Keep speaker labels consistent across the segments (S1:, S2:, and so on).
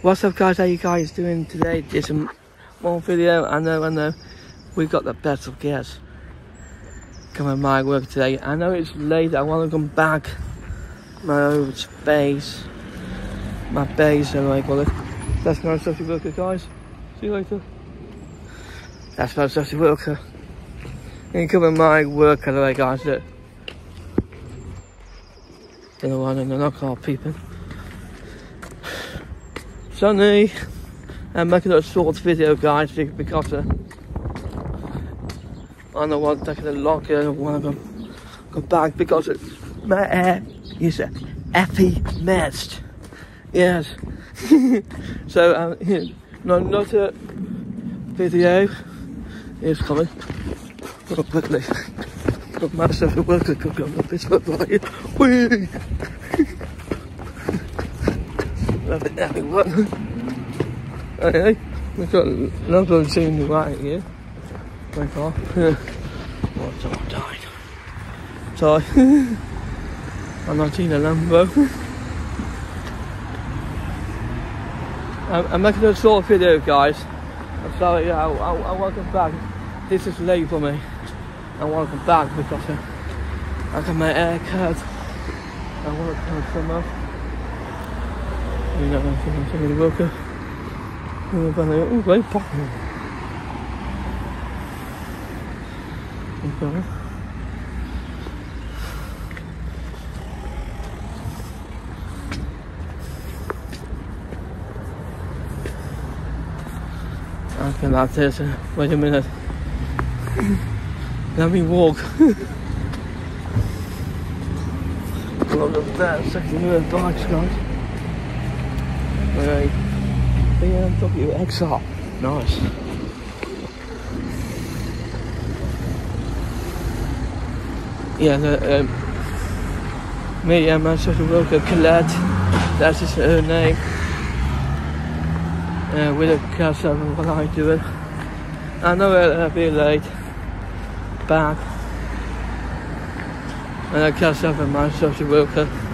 S1: What's up guys, how you guys doing today? Just a more video, I know, I know. We got the best of guests coming my work today. I know it's late, I want to come back my old space, my base, and I call it. That's my social worker guys. See you later. That's my social worker. And coming my work today guys. That don't know why they're not called people. Sunny. I'm making a short video, guys, because uh, I want to take the locker. I want to go, go back because it, my air is a happy mess. Yes. so, um, no, not a video is coming. Oh, quickly. Got myself a worker cook on the bit by Whee! Love it everyone. Okay, we've got another scene right here. Very far. Yeah. Oh, someone died. Sorry. I'm not seeing a Lambo. I'm, I'm making a short video, guys. I'm sorry, I, I, I welcome back. This is late for me. I welcome back because uh, I got my hair cut. I want to cut some off. You know, I'm somebody woke up. Oh, great pocket. Okay. Okay, that's it. Wait a minute. Let me walk. Look at that section of the bikes, guys. Right. BMW XR. Nice. Yeah, the, um, me and worker Colette, that is her name. Uh, with a car 7 when I do it. I know it'll be late. Back. And I catch up my social worker.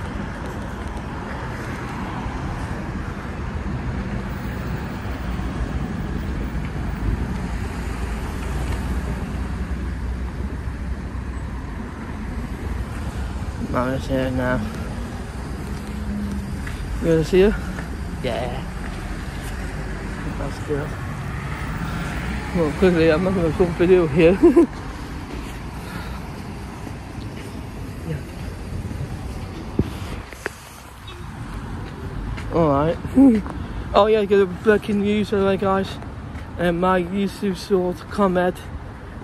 S1: Mama's here now. You gonna see her? Yeah. That's good. Well, quickly, I'm not gonna film video here. yeah. Alright. oh yeah, got a breaking news uh, today guys. And my YouTube short comment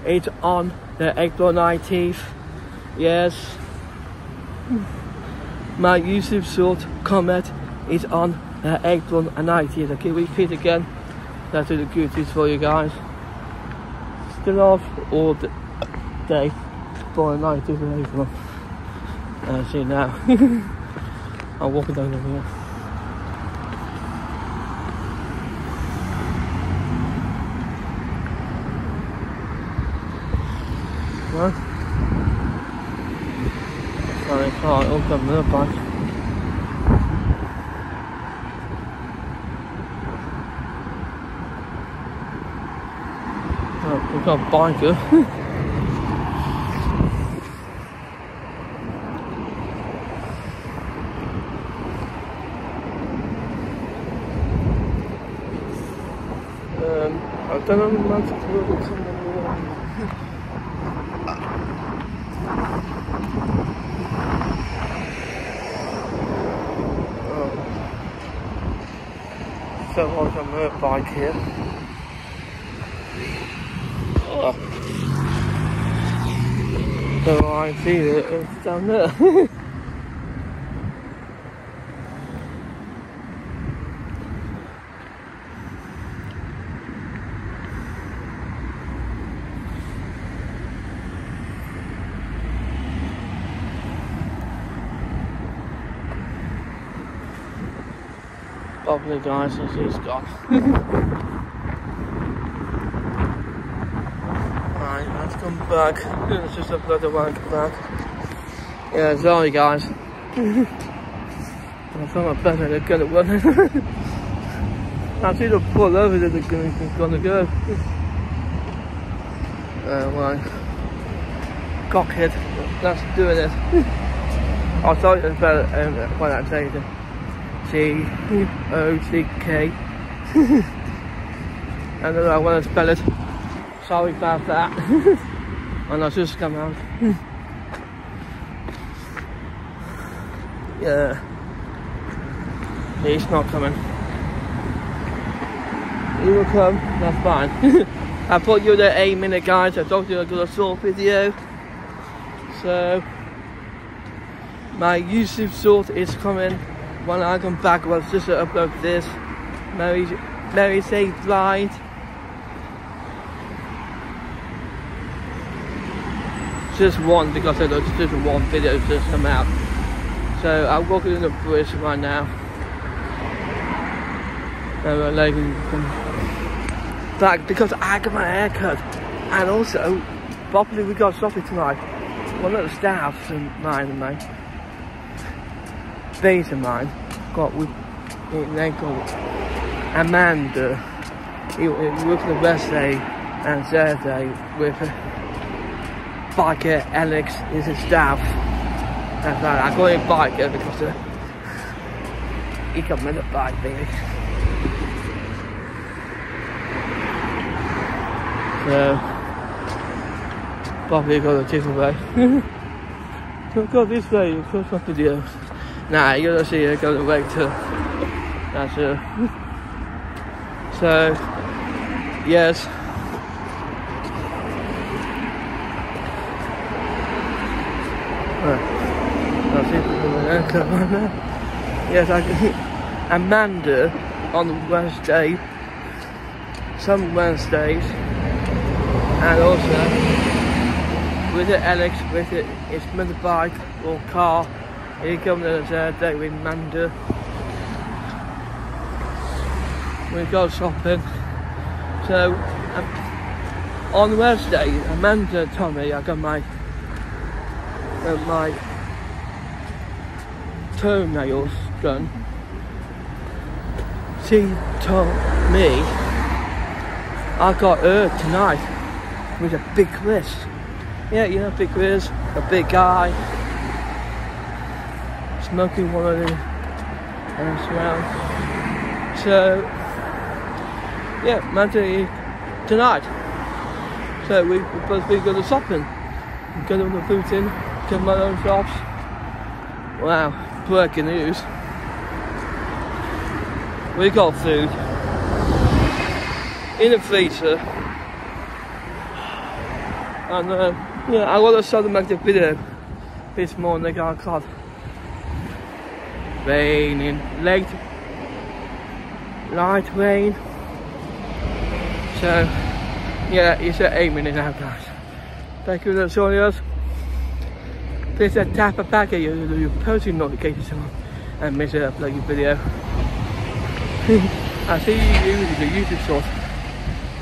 S1: is on the April 19th. Yes. My YouTube short comment is on the April 19th. I can repeat again. That's the good news for you guys. Still off all the day for the 19th of April. Uh, see now. I'm walking down over here. What? Sorry, can't open the bike. Oh, we've got a biker. um, I don't know how to do it. So like a motorbike bike here. Oh. So I see it, it's down there. Lovely guys, as he's gone. Right, let's come back. Let's just upload the one back. Yeah, sorry guys. I thought I better to get it running. I see the pull over that they're gonna, gonna go. Uh, well, cockhead, that's doing it. I'll tell you about it um, when I say it. C O C K. I don't know, want to spell it. Sorry about that. and I just come out. yeah. He's not coming. He will come, that's fine. I put you the 8 minute guys, I told you I got a short video. So, my YouTube short is coming when I come back. I was just to upload this. Mary, Mary Say Blind. Just one because there's just one video just come out. So I'm walking in the bush right now. Uh, like, back because I got my hair cut. And also, probably we got shopping tonight. One of the staffs and mine and mine. Base of mine got with they called Amanda. He, he worked the Wednesday and Thursday with biker Alex is his staff. That's right, I call him biker because uh, he come in a bike baby. So probably got a giveaway. so go this way, first one video. Nah, you gotta see it, go back to that's it. So yes. Yes, I Amanda on Wednesday, some Wednesdays, and also with it Alex, with it it's motorbike or car. He comes a day with Amanda. We go shopping. So um, on Wednesday, Amanda told me I got my uh, my toenails done. She told me I got her tonight with a big quiz. Yeah, you know, big quiz, a big guy, of the uh, around. So, yeah, Monday tonight. So we, we both be going to shopping, go on the boot in, get my own shops. Wow breaking news. We got food in the freezer. And uh, yeah, I want to show to make the video this morning. I got raining, late, light rain. So yeah, it's at 8 minutes now guys. Thank you for joining us. Please uh, tap a back at your, your posting notifications on and I upload your video. I'll see you in the YouTube source.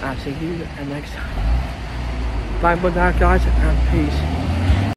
S1: I'll see you next time. Bye for now guys and peace.